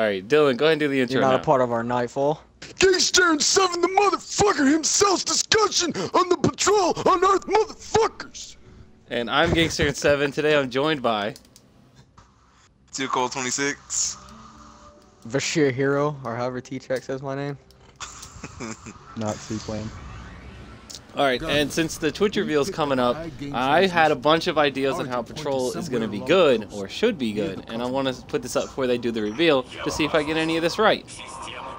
All right, Dillon, go ahead and do the intro You're not now. a part of our nightfall. Gangsta Aaron Seven the motherfucker himself's discussion on the patrol on Earth motherfuckers. and I'm Gangsta Aaron Seven. Today I'm joined by. Too cold 26. Vashir Hero, or however T-Track says my name. not C Plan. All right, and since the Twitch reveal is coming up, I had a bunch of ideas on how Patrol is going to be good or should be good, and I want to put this up before they do the reveal to see if I get any of this right.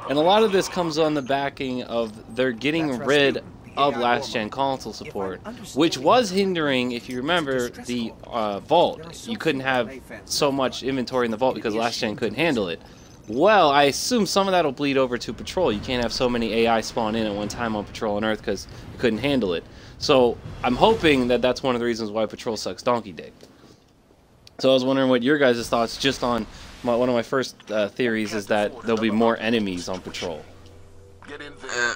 And a lot of this comes on the backing of they're getting rid of last gen console support, which was hindering, if you remember, the uh, vault. You couldn't have so much inventory in the vault because last gen couldn't handle it. Well, I assume some of that will bleed over to Patrol. You can't have so many AI spawn in at one time on Patrol on Earth because you couldn't handle it. So I'm hoping that that's one of the reasons why Patrol sucks donkey dick. So I was wondering what your guys' thoughts just on my, one of my first uh, theories is that there'll be more enemies on Patrol.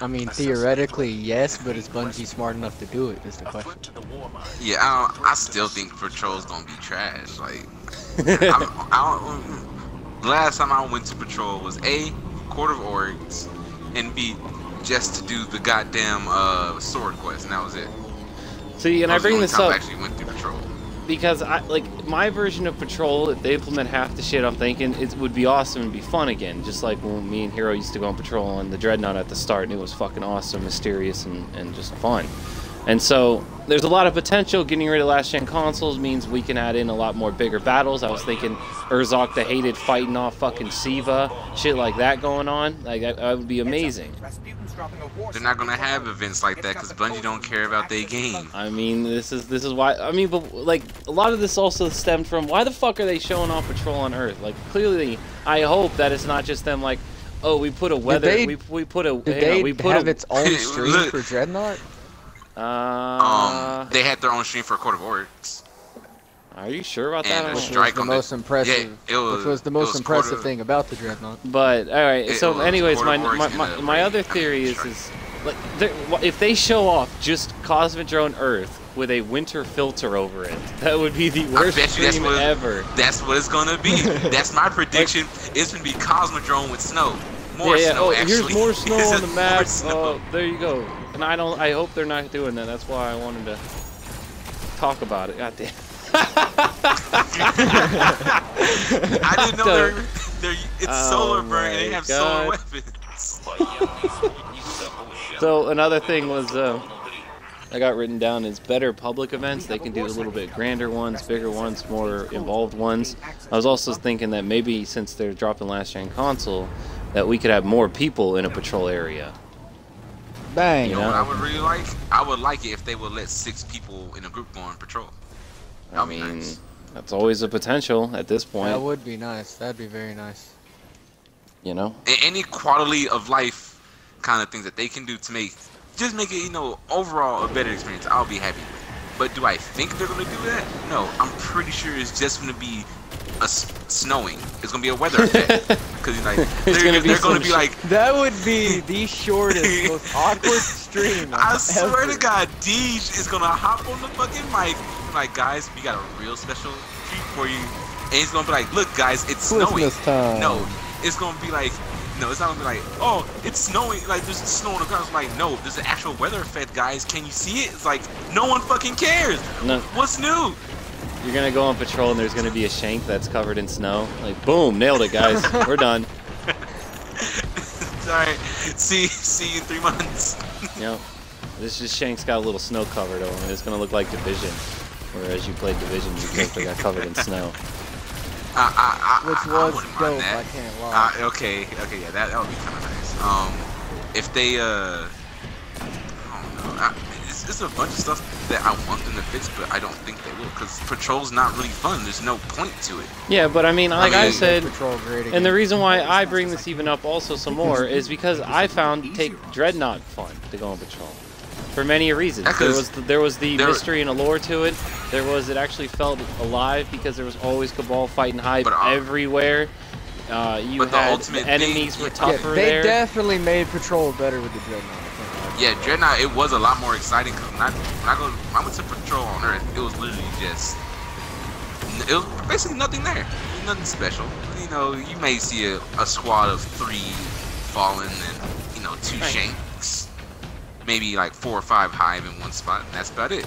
I mean, theoretically, yes, but is Bungie smart enough to do it? Is the question. yeah, I, don't, I still think Patrol's gonna be trash. Like, I'm, I don't, the last time I went to Patrol was A, Court of Oryx, and B, just to do the goddamn uh, sword quest, and that was it. See, and I bring this time I up actually went through Patrol. because I like my version of Patrol. If they implement half the shit, I'm thinking it would be awesome and be fun again. Just like when me and Hero used to go on Patrol on the Dreadnought at the start, and it was fucking awesome, mysterious, and, and just fun. And so there's a lot of potential. Getting rid of last gen consoles means we can add in a lot more bigger battles. I was thinking Urzok the Hated fighting off fucking Siva, shit like that going on. Like that, that would be amazing. They're not gonna have events like that because Bungie don't care about their game. I mean, this is this is why. I mean, but like a lot of this also stemmed from why the fuck are they showing off Patrol on Earth? Like clearly, I hope that it's not just them. Like, oh, we put a weather, they- we we put a, Did hang on, they we put have a, its own stream Look. for Dreadnought? Uh, Um, they had their own stream for Court of Oryx. are you sure about that? a I don't- Which was strike the on the- most impressive. Yeah, it was- which was the most was quarter- impressive thing about the Dreadnought. But all right. It So, was anyways, my my, my, my other theory is strike. is like if they show off just Cosmodrome Earth with a winter filter over it, that would be the worst bet that's stream what- ever. That's what it's gonna be. That's my prediction. It's gonna be Cosmodrome with snow. More yeah, yeah. snow, oh, actually. here's more snow on the just map. Oh, there you go. And I don't. I hope they're not doing that. That's why I wanted to talk about it. God damn. I didn't know they're, they're it's Oh solar burn and they have God. solar weapons. So another thing was, uh, I got written down is better public events. They can do a little bit grander ones, bigger ones, more involved ones. I was also thinking that maybe since they're dropping last gen console, that we could have more people in a patrol area. Bang. You know Yeah. what I would really like? I would like it if they would let six people in a group go on patrol. I That'd be mean, nice. that's always a potential at this point. That would be nice. That'd be very nice. You know. A- Any quality of life kind of things that they can do to make just make it, you know, overall a better experience, I'll be happy with. But do I think they're gonna do that? No, I'm pretty sure it's just gonna be a s- snowing. It's gonna be a weather effect because like they're, gonna be they're gonna be like That would be the shortest, most awkward stream. I swear ever. to God, Deej is gonna hop on the fucking mic. Like, guys, we got a real special treat for you. And he's gonna be like, look, guys, it's snowing. Christmas time. No, it's gonna be like, no, it's not gonna be like, oh, it's snowing. Like, there's snow on the ground. It's like, no, there's an actual weather effect, guys. Can you see it? It's like, no one fucking cares. No, What's new? You're gonna go on patrol and there's gonna be a shank that's covered in snow. Like, boom, nailed it, guys. We're done. Alright, see, see you in three months. Yep. This just Shank's got a little snow covered over it. It's gonna look like Division. Whereas you played Division, your character got covered in snow. I, I, I, Which I, I was dope, that. I can't lie. Uh, okay, okay, yeah, that, that would be kind of nice. Um, if they, uh, I don't know, I, it's, it's a bunch of stuff that I want them to fix, but I don't think they will, because Patrol's not really fun. There's no point to it. Yeah, but I mean, like I, mean- said, Patrol great and the reason why I bring this even up also some more is because I found take Dreadnought fun to go on patrol. For many reasons. Yeah, There 'cause was the, there was the there- mystery and allure to it. There was it actually felt alive because there was always Cabal fighting hype But, uh, everywhere. Uh, you but the had ultimate the enemies thing- were tougher yeah, they there. definitely made Patrol better with the Dreadnought. I can't lie. Yeah, Dreadnought, it was a lot more exciting, because when I, when I, go, when I went to Patrol on Earth, it was literally just, it was basically nothing there. Nothing special. You know, you may see a, a squad of three fallen and you know two Right. shanks, maybe like four or five hive in one spot, and that's about it.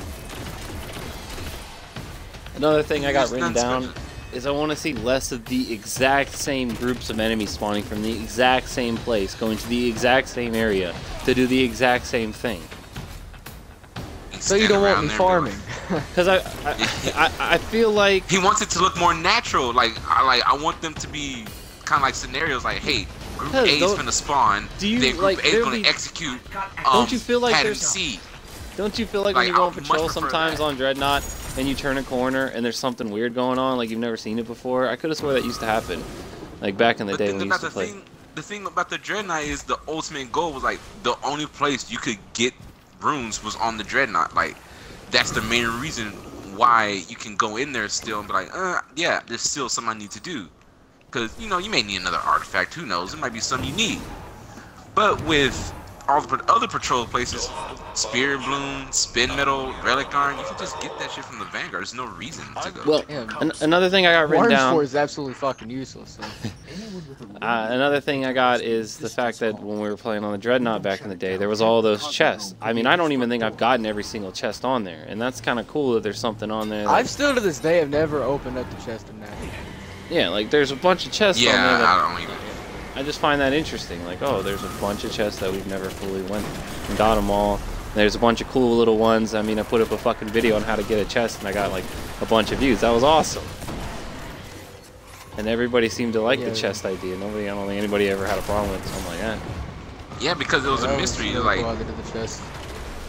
Another thing I got There's written down special. Is I want to see less of the exact same groups of enemies spawning from the exact same place, going to the exact same area to do the exact same thing. So you don't want around me farming. Because I, I, I, I feel like He wants it to look more natural. Like I like I want them to be kind of like scenarios. Like, hey, group Because A is gonna spawn. do you, then group like, A is gonna be- execute. Um, Don't you feel like pattern there's- C. Don't you feel like, Like, when you go on patrol sometimes that. on Dreadnought and you turn a corner and there's something weird going on, like you've never seen it before? I could have swore that used to happen, like back in the The day when we used the to play. thing, the thing about the dreadnought is the ultimate goal was like the only place you could get runes was on the dreadnought. Like that's the main reason why you can go in there still and be like, uh, yeah, there's still something I need to do. Cause you know you may need another artifact. Who knows? It might be something you need. But with all the other patrol places, Spirit Bloom, Spinmetal, Relic Iron, you can just get that shit from the Vanguard. There's no reason to go. Well, Yeah. an- another thing I got written Worm down. Spore is absolutely fucking useless. So. Uh, another thing I got is the fact that when we were playing on the Dreadnought back in the day, there was all those chests. I mean, I don't even think I've gotten every single chest on there, and that's kind of cool that there's something on there. that- I've still to this day have never opened up the chest in that. yeah, like there's a bunch of chests yeah, on there. That I don't even. I just find that interesting. Like, oh, there's a bunch of chests that we've never fully went and got them all. There's a bunch of cool little ones. I mean, I put up a fucking video on how to get a chest, and I got like a bunch of views. That was awesome. And everybody seemed to like Yeah. the chest idea. Nobody, I don't think anybody ever had a problem with something like that. Yeah, because it was a That mystery. really Like, cool how they did the chest.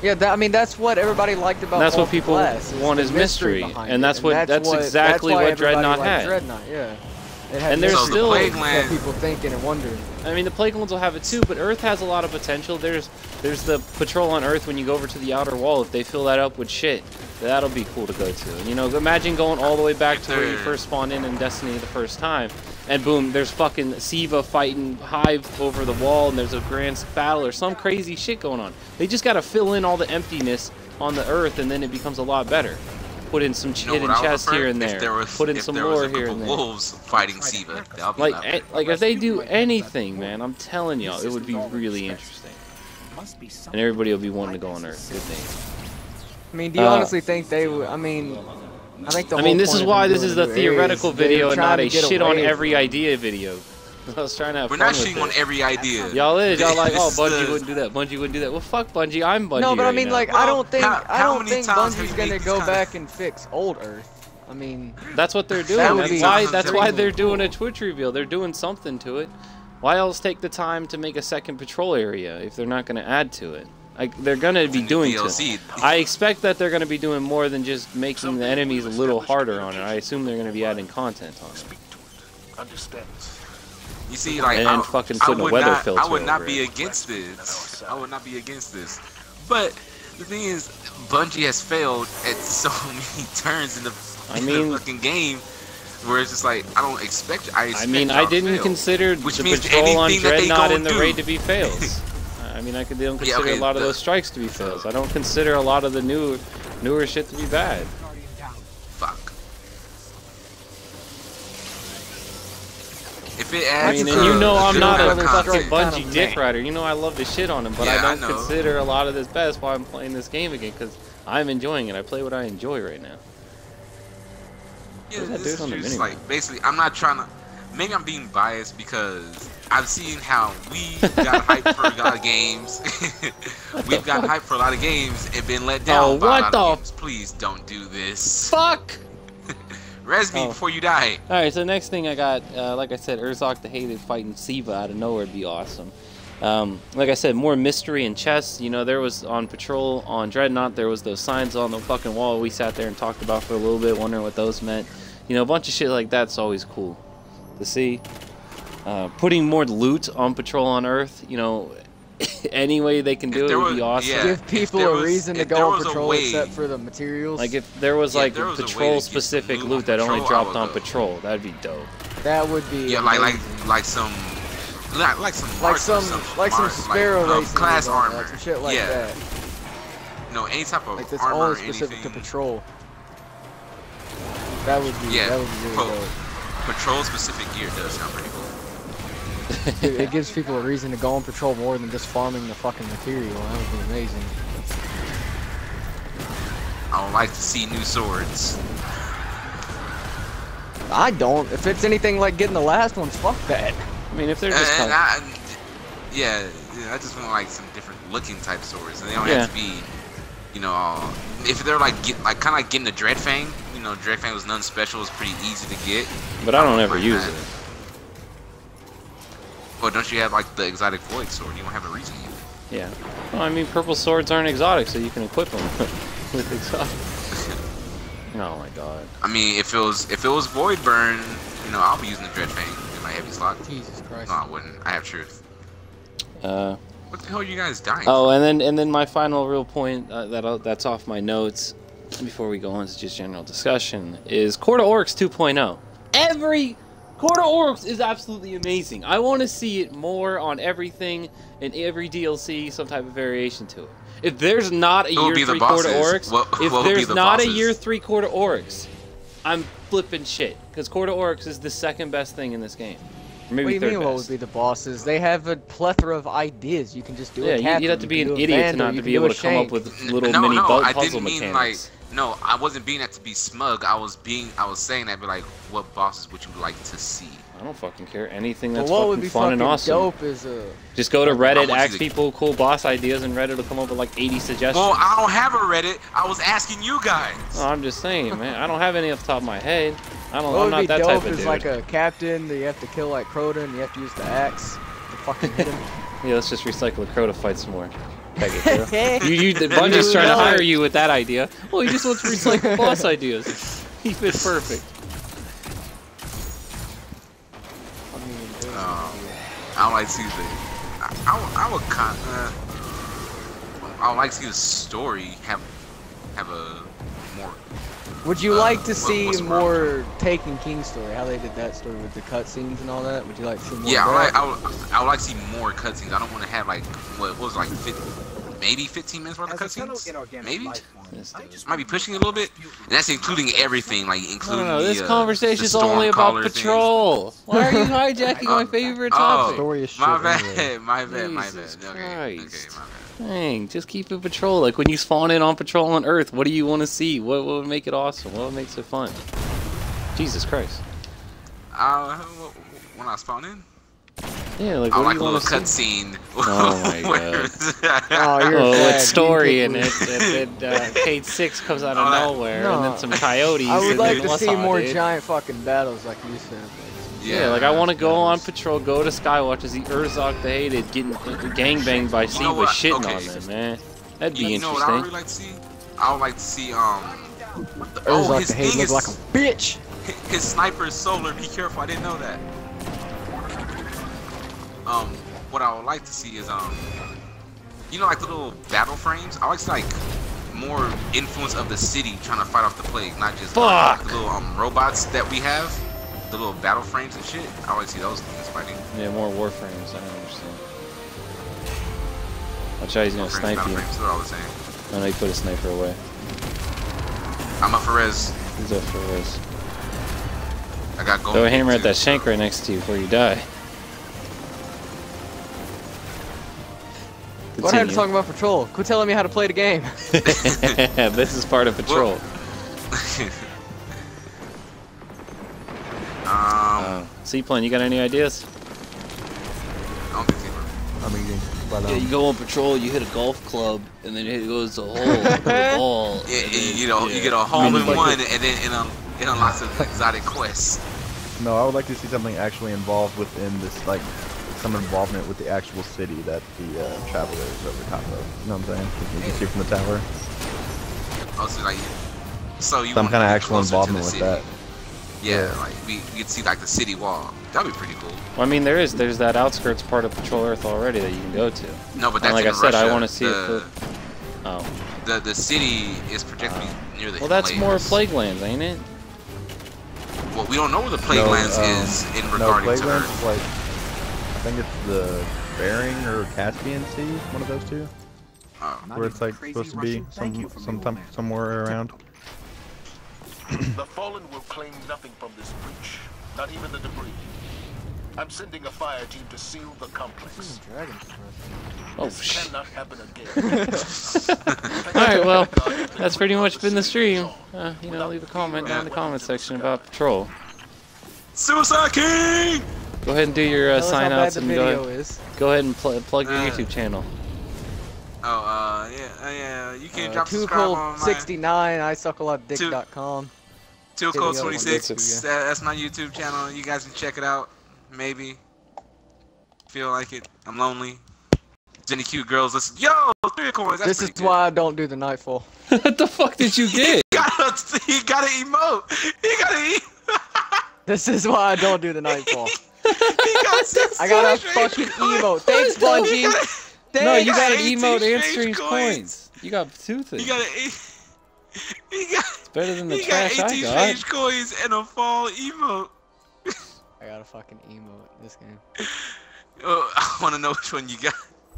Yeah, that, I mean that's what everybody liked about. That's what people Multi-class, want is mystery, behind and it. that's what- that's exactly why what everybody Dreadnought liked had. Dreadnought, yeah. It had And there's So the still, Plague had people thinking and wondering. I mean, the plague ones will have it too, but Earth has a lot of potential. There's, there's the patrol on Earth when you go over to the outer wall. If they fill that up with shit, that'll be cool to go to. And you know, imagine going all the way back to where you first spawned in in Destiny the first time, and boom, there's fucking Siva fighting Hive over the wall, and there's a grand battle or some crazy shit going on. They just gotta fill in all the emptiness on the Earth, and then it becomes a lot better. Put in some you know hidden what chests here and there. There was, Put in some there lore was a here and there. wolves fighting Siva, Like, loud. eh, like if they do anything, man, I'm telling y'all, it would be really interesting. And everybody will be wanting to go on Earth. Good thing. I mean, do you Uh, honestly think they would? I mean, I think the. I mean, this is why this is a theoretical is video and not a shit on every idea video. I was trying to have We're fun not with shitting on every idea. Y'all is y'all like, oh, This Bungie is- wouldn't do that. Bungie wouldn't do that. Well, fuck Bungie. I'm Bungie. No, but I mean, now. like, I don't think how- I don't think times Bungie's gonna go this kinda- back and fix old Earth. I mean, that's what they're doing. That That's be why. That's why they're doing a. Twitch reveal. They're doing something to it. Why else take the time to make a second patrol area if they're not going to add to it? Like they're going to be in the doing to DLC. it. I expect that they're going to be doing more than just making the enemies a little harder on it. I assume they're going to be adding content on it. You see, like, And I, fucking I would weather not, filter I would not be it. against this. I would not be against this. But the thing is, Bungie has failed at so many turns in the, I in mean- the fucking game, where it's just like I don't expect. I, I mean, I didn't fail. consider Which the means patrol on anything that they Dreadnought and the do- raid to be fails. I mean, I don't Yeah, consider okay, a lot of those strikes to be fails. I don't consider a lot of the new, newer shit to be bad. If it I mean, and you know I'm not a fucking content- Bungie Bungie dick rider. You know I love the shit on him, but Yeah, I I don't know. consider a lot of this best That's why I'm playing this game again because I'm enjoying it. I play what I enjoy right now. Yeah, this dude is just like basically, I'm not trying to. Maybe I'm being biased because I've seen how we got hyped for a lot of games. We've got hyped for a lot of games and been let oh, down Oh, by a what lot the of games. Please don't do this. Fuck. Res me Oh. before you die. All right, so next thing I got, uh, like I said, Urzok the Hated fighting Siva out of nowhere would be awesome. Um, like I said, more mystery and chess. You know, there was on patrol on Dreadnought, there was those signs on the fucking wall we sat there and talked about for a little bit, wondering what those meant. You know, a bunch of shit like that's always cool to see. Uh, putting more loot on patrol on Earth, you know, any way they can do it there would be awesome. yeah. give people there a was- reason to go on patrol way- except for the materials. Like if there was Yeah, like there was a patrol specific loot loot that only patrol, I dropped on go. patrol, that'd be dope. that would be Yeah, like like like some. Like, like some like marks or some like some sparrow like, um, class moves on that, armor, some shit like yeah. that. No, any type of Like that's armor or only specific anything. to patrol. That would be Yeah, that would be really pro- dope. patrol specific gear does sound pretty cool. It, it gives people a reason to go on patrol more than just farming the fucking material. That would be amazing. I would like to see new swords. I don't. If it's anything like getting the last ones, fuck that. I mean, if they're And, just and kind I, yeah, yeah, I just want like some different looking type swords, and they don't Yeah. have to be, you know, uh, if they're like get, like kind of like getting the Dreadfang. You know, Dreadfang was none special. It's pretty easy to get. but I don't ever use that. it. Well, don't you have like the exotic void sword? You don't have a reason. to. Yeah. Well, I mean, purple swords aren't exotic, so you can equip them with exotic. Oh my god. I mean, if it was if it was void burn, you know, I'll be using the Dreadfang in my heavy slot. Jesus Christ. No, I wouldn't. I have truth. Uh, What the hell are you guys dying? oh, and then and then my final real point uh, that that's off my notes before we go into just general discussion is Court of Oryx 2.0. Every Court of Oryx is absolutely amazing. I want to see it more on everything in every DLC, some type of variation to it. If there's not a year three of? Orcs, What- if what there's the not a year three Court of Oryx, I'm flipping shit because Court of Oryx is the second best thing in this game. Or maybe What do you mean? best. What would be the bosses? They have a plethora of ideas. You can just do Yeah, a you- captain. you'd have to be an idiot to not to be able to come up with N- little no, mini no, bu- I puzzle didn't mean like no, I wasn't being that to be smug. I was being, I was saying that, but like, what bosses would you like to see? I don't fucking care. Anything that's what would fucking be fun fucking and awesome. dope is a. Just go to Reddit, ask to- people cool boss ideas, and Reddit will come up with like 80 suggestions. Well, I don't have a Reddit. I was asking you guys. Oh, I'm just saying, man. I don't have any off the top of my head. I don't. What I'm would not be that dope type of is like a captain that you have to kill like Croton. You have to use the axe to fucking hit him. Yeah, let's just recycle the crow to fight some more. Peg you, you, the Bungie's trying to hire you with that idea. Well, he just wants to recycle boss ideas. He fits perfect. I mean, it Um, I would like to see the. I, I, would- I would kind uh, I would like to see the story have have a more. Would you uh, like to see what's the word? more Taken King story? How they did that story with the cutscenes and all that? Would you like to see more? Yeah, I of would, like. I would. I would like to see more cutscenes. I don't want to have like what, what was it, like 50, maybe 15 minutes worth of cutscenes. Maybe This might be pushing it a little bit. And that's including everything, like including no, no. This the, uh, conversation is only about Stormcaller things. patrol. Why are you hijacking my favorite Oh, topic? Story is shit My bad, my bad, my bad. Jesus Okay, okay, Christ. my bad. Dang, just keep it patrol. Like when you spawn in on patrol on Earth, what do you want to see? What, what would make it awesome? What makes it fun? Jesus Christ. Uh, when I spawn in, Yeah, like I what like do a little want to cut see? scene. Oh my where- Oh, you're Oh, bad. with story You and get- it, and, and uh, Cayde Six comes out of Oh, that- nowhere, and then some coyotes. I would and like to see on, more dude? giant fucking battles like you said. like, Yeah, like I want to go on patrol, go to Skywatch to see Urzok the Hated getting gangbanged by Siva what? shitting Okay. on them, man. That'd be you, you know what I would really like to see? I would like to see um. Urza Oh, his the hate thing is like a bitch. his sniper is solar. Be careful, I didn't know that. Um, what I would like to see is um, you know, like the little battle frames. I like to like more influence of the city trying to fight off the plague, not just like, the little um robots that we have, the little battle frames and shit. I like to see those things fighting. Yeah, more warframes. I don't understand. Watch out, he's gonna Frames, snipe you. frames, they're all the same. I know you put a sniper away. I'm up for res. He's up for this. I got gold. Throw a hammer at too, that so- shank right next to you before you die. Go ahead and Continue. talk about patrol. Quit telling me how to play the game. this is part of patrol. um, Uh, C Plan, you got any ideas? I don't think they were. I'm eating. But, um, Yeah, you go on patrol, you hit a golf club, and then it goes a hole a ball. Yeah, you, then- you know, you get a hole in like one, and then it, un- it unlocks an exotic quest. no, I would like to see something actually involved within this, like, some involvement with the actual city that the uh, traveler is over top of. You know what I'm saying? You can see from the tower. Also, like, so you Some kind of actual closer to the involvement with that. Yeah, like we, we could see like the city wall. That'd be pretty cool. Well, I mean, there is. There's that outskirts part of Patrol Earth already that you can go to. No, but And like in I said, I wanna see it the, for- Oh. the the city is projected to be near the Well, that's more Himalayas. Plague Lands, ain't it? Well, we don't know where the Plague No, Lands um, is in No, regarding to Plaguelands Earth. is like, I think it's the Bering or Caspian Sea, one of those two, Oh. where it's like supposed to be some, sometime, somewhere around. The fallen will claim nothing from this breach. Not even the debris. I'm sending a fire team to seal the complex. Oh This shit. cannot happen again. Alright, well, that's pretty much been the stream. Uh, you know, leave a comment down in the comment section about Patrol. Suicide King! Go ahead and do your uh, Tell us how sign outs and go ahead, is. go ahead and pl plug your Uh, YouTube channel. Oh, uh, yeah, uh, yeah. You can Uh, drop Too subscribe Cold on my 69, I suck a lot of dick.com. Two video Cold 26. YouTube, That, that's my YouTube channel. You guys can check it out. Maybe. Feel like it. I'm lonely. Jenny cute girls. Listen. Yo, three coins. That's This is good. why I don't do the Nightfall. what the fuck did you get? He got a, he got an emote. He got an e- This is why I don't do the Nightfall. He got six I got a fucking oh coins. emote. Thanks, He Bungie. a- no, you got an 18 emote and strange strange coins. coins. You got two things. You got an He got, It's better than the he got trash 18 I strange got. coins and a fall emote. I got a fucking emote in this game. Oh, I want to know which one you got.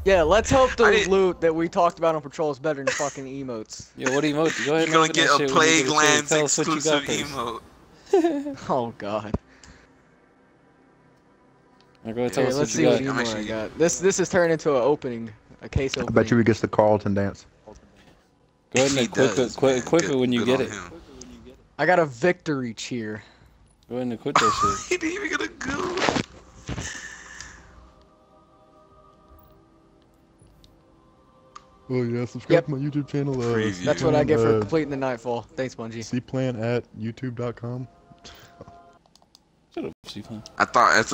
Yeah, let's hope the loot that we talked about on Patrol is better than fucking emotes. Yeah, what emote? Go ahead You're and gonna get that a shit when you Plague get a chance. Lands Tell us what you got exclusive emote. Oh god. Now go ahead, tell Here, us let's what see you what got. I'm I got. This this has turned into an opening, a case I bet you he gets the Carlton dance. Go ahead and He equip does, it, equip, man. equip it Good- when you good get it. him. I got a victory cheer. Go ahead and quit that shit. He didn't even get a go. Oh yeah, subscribe Yep. to my YouTube channel. Uh, Preview. That's what I get for uh, completing the Nightfall. Thanks, Bungie. cplan at youtube.com. Shut up, Steve. I thought that's